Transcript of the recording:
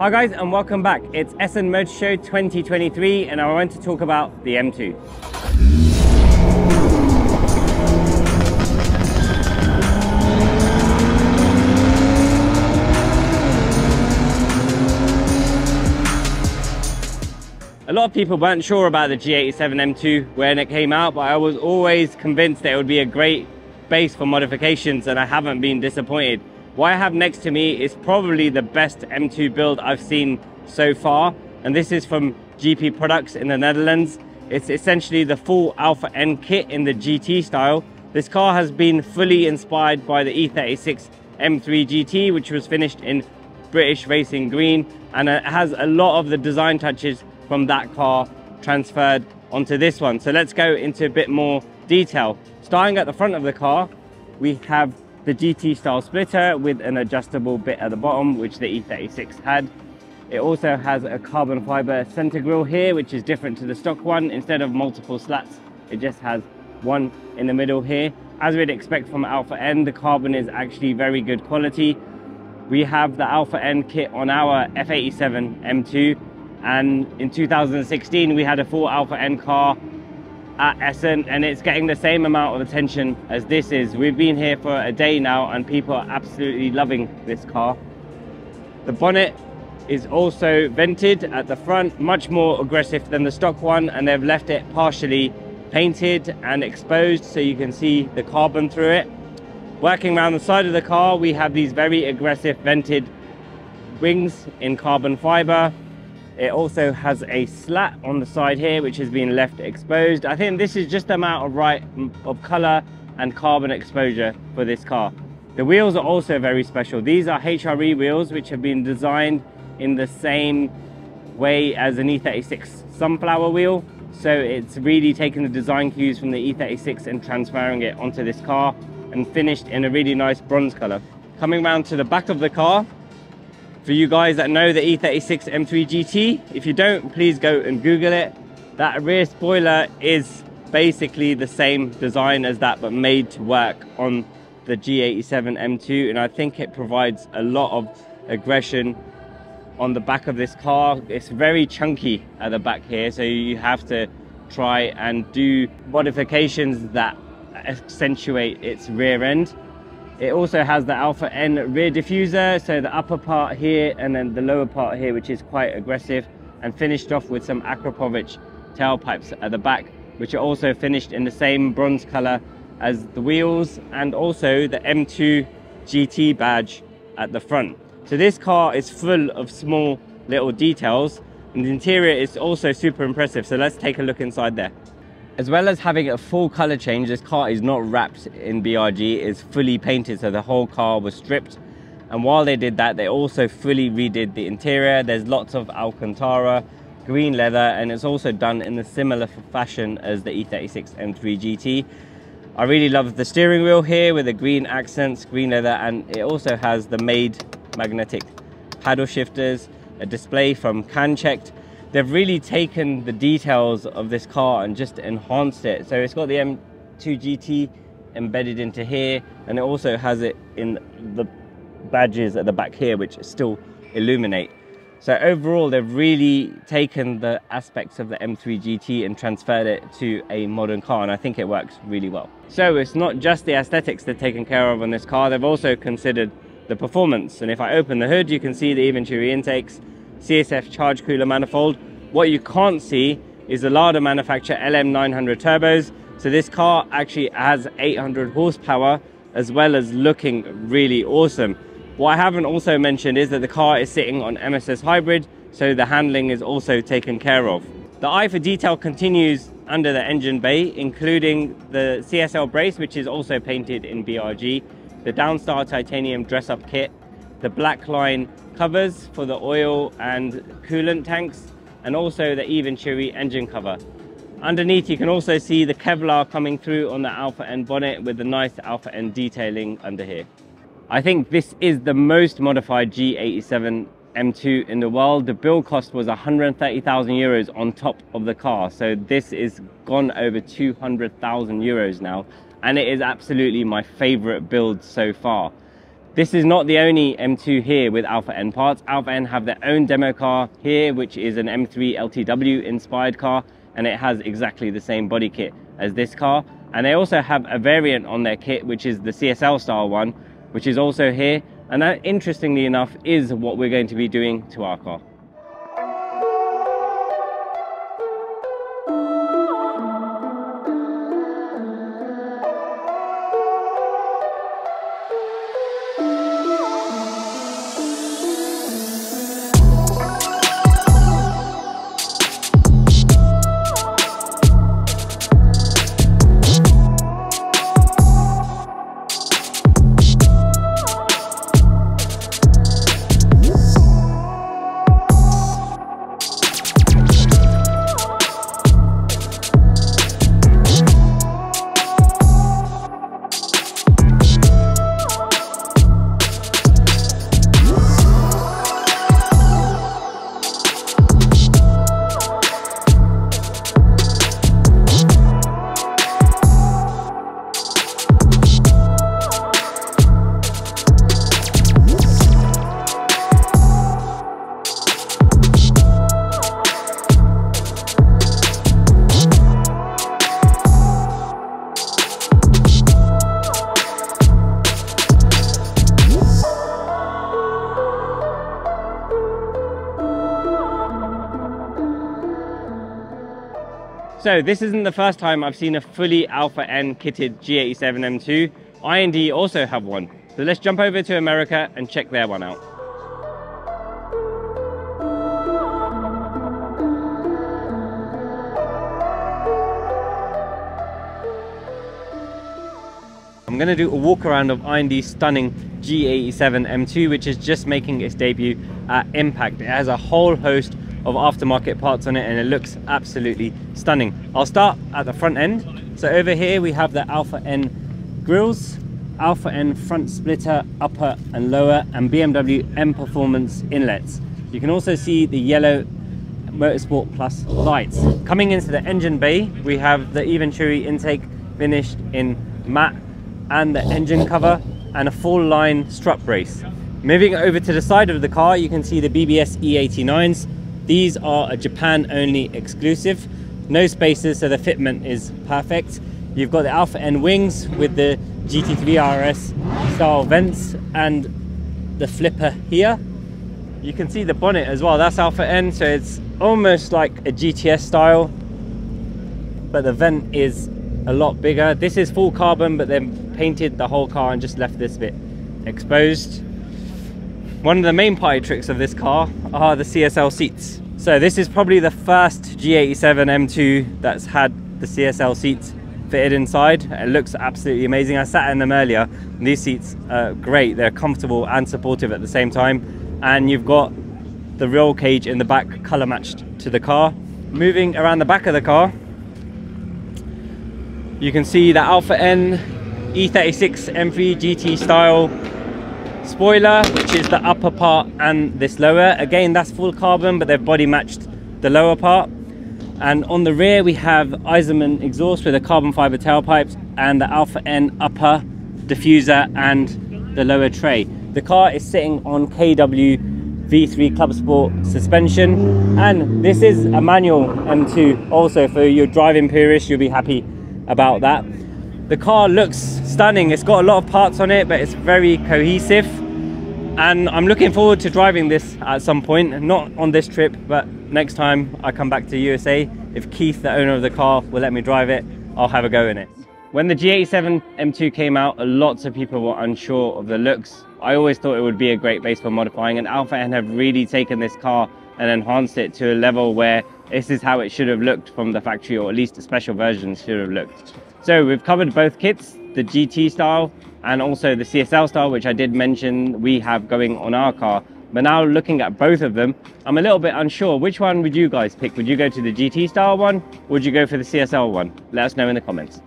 Hi guys and welcome back. It's Essen Motor Show 2023 and I want to talk about the M2. A lot of people weren't sure about the G87 M2 when it came out, but I was always convinced that it would be a great base for modifications and I haven't been disappointed. What I have next to me is probably the best M2 build I've seen so far, and this is from GP Products in the Netherlands. It's essentially the full Alpha N kit in the GT style. This car has been fully inspired by the E36 M3 GT, which was finished in British Racing Green, and it has a lot of the design touches from that car transferred onto this one. So let's go into a bit more detail. Starting at the front of the car, we have the GT style splitter with an adjustable bit at the bottom, which the E36 had. It also has a carbon fiber center grille here, which is different to the stock one. Instead of multiple slats, it just has one in the middle here. As we'd expect from Alpha N, the carbon is actually very good quality. We have the Alpha N kit on our F87 M2, and in 2016 we had a full Alpha N car at Essen and it's getting the same amount of attention as this is. We've been here for a day now and people are absolutely loving this car. The bonnet is also vented at the front, much more aggressive than the stock one and they've left it partially painted and exposed so you can see the carbon through it. Working around the side of the car we have these very aggressive vented wings in carbon fiber it also has a slat on the side here, which has been left exposed. I think this is just the amount of right mm, of color and carbon exposure for this car. The wheels are also very special. These are HRE wheels, which have been designed in the same way as an E36 sunflower wheel. So it's really taken the design cues from the E36 and transferring it onto this car and finished in a really nice bronze color. Coming around to the back of the car, for you guys that know the E36 M3 GT, if you don't, please go and Google it. That rear spoiler is basically the same design as that, but made to work on the G87 M2. And I think it provides a lot of aggression on the back of this car. It's very chunky at the back here, so you have to try and do modifications that accentuate its rear end. It also has the Alpha N rear diffuser, so the upper part here and then the lower part here, which is quite aggressive, and finished off with some Akrapovic tailpipes at the back, which are also finished in the same bronze color as the wheels and also the M2 GT badge at the front. So this car is full of small little details and the interior is also super impressive. So let's take a look inside there. As well as having a full color change, this car is not wrapped in BRG, it's fully painted, so the whole car was stripped. And while they did that, they also fully redid the interior. There's lots of Alcantara, green leather, and it's also done in a similar fashion as the E36 M3 GT. I really love the steering wheel here with the green accents, green leather, and it also has the made magnetic paddle shifters, a display from CanChecked, they've really taken the details of this car and just enhanced it. So it's got the M2 GT embedded into here and it also has it in the badges at the back here which still illuminate. So overall they've really taken the aspects of the M3 GT and transferred it to a modern car and I think it works really well. So it's not just the aesthetics they've taken care of on this car, they've also considered the performance and if I open the hood you can see the Eventuri intakes CSF charge cooler manifold. What you can't see is the Lada manufacturer LM900 turbos. So this car actually has 800 horsepower as well as looking really awesome. What I haven't also mentioned is that the car is sitting on MSS hybrid, so the handling is also taken care of. The eye for detail continues under the engine bay, including the CSL brace, which is also painted in BRG, the Downstar titanium dress-up kit, the black line covers for the oil and coolant tanks and also the Eventuri engine cover. Underneath you can also see the Kevlar coming through on the Alpha N bonnet with the nice Alpha N detailing under here. I think this is the most modified G87 M2 in the world. The build cost was 130,000 euros on top of the car. So this is gone over 200,000 euros now. And it is absolutely my favorite build so far. This is not the only M2 here with Alpha N parts. Alpha N have their own demo car here, which is an M3 LTW inspired car, and it has exactly the same body kit as this car. And they also have a variant on their kit, which is the CSL style one, which is also here. And that, interestingly enough, is what we're going to be doing to our car. So this isn't the first time I've seen a fully Alpha N kitted G87 M2. IND also have one. So let's jump over to America and check their one out. I'm going to do a walk around of IND's stunning G87 M2 which is just making its debut at Impact. It has a whole host of aftermarket parts on it and it looks absolutely stunning. I'll start at the front end. So over here we have the Alpha N grills, Alpha N front splitter, upper and lower, and BMW M Performance inlets. You can also see the yellow Motorsport Plus lights. Coming into the engine bay, we have the Eventuri intake finished in matte and the engine cover and a full line strut brace. Moving over to the side of the car, you can see the BBS E89s these are a Japan only exclusive. No spaces, so the fitment is perfect. You've got the Alpha N wings with the GT3 RS style vents and the flipper here. You can see the bonnet as well. That's Alpha N, so it's almost like a GTS style, but the vent is a lot bigger. This is full carbon, but then painted the whole car and just left this bit exposed. One of the main party tricks of this car are the CSL seats. So this is probably the first G87 M2 that's had the CSL seats fitted inside. It looks absolutely amazing. I sat in them earlier. these seats are great. They're comfortable and supportive at the same time. And you've got the roll cage in the back color matched to the car. Moving around the back of the car, you can see the Alpha N E36 M3 GT style spoiler, which is the upper part and this lower. Again, that's full carbon, but they've body matched the lower part. And on the rear, we have Eisenmann exhaust with a carbon fiber tailpipes and the Alpha N upper diffuser and the lower tray. The car is sitting on KW V3 Club Sport suspension. And this is a manual M2 also for your driving purists, you'll be happy about that. The car looks stunning. It's got a lot of parts on it, but it's very cohesive. And I'm looking forward to driving this at some point, not on this trip, but next time I come back to USA. If Keith, the owner of the car, will let me drive it, I'll have a go in it. When the G87 M2 came out, lots of people were unsure of the looks. I always thought it would be a great base for modifying, and Alpha N have really taken this car and enhanced it to a level where this is how it should have looked from the factory, or at least the special versions should have looked. So we've covered both kits, the GT style and also the CSL style, which I did mention we have going on our car. But now looking at both of them, I'm a little bit unsure. Which one would you guys pick? Would you go to the GT style one? Or would you go for the CSL one? Let us know in the comments.